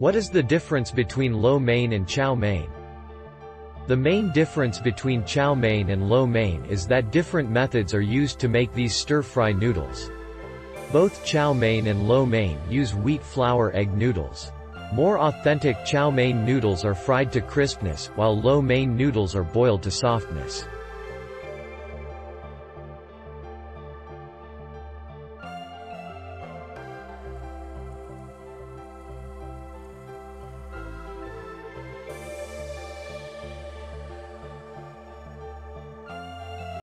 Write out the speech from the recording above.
What is the difference between lo mein and chow mein? The main difference between chow mein and lo mein is that different methods are used to make these stir-fry noodles. Both chow mein and lo mein use wheat flour egg noodles. More authentic chow mein noodles are fried to crispness, while lo mein noodles are boiled to softness.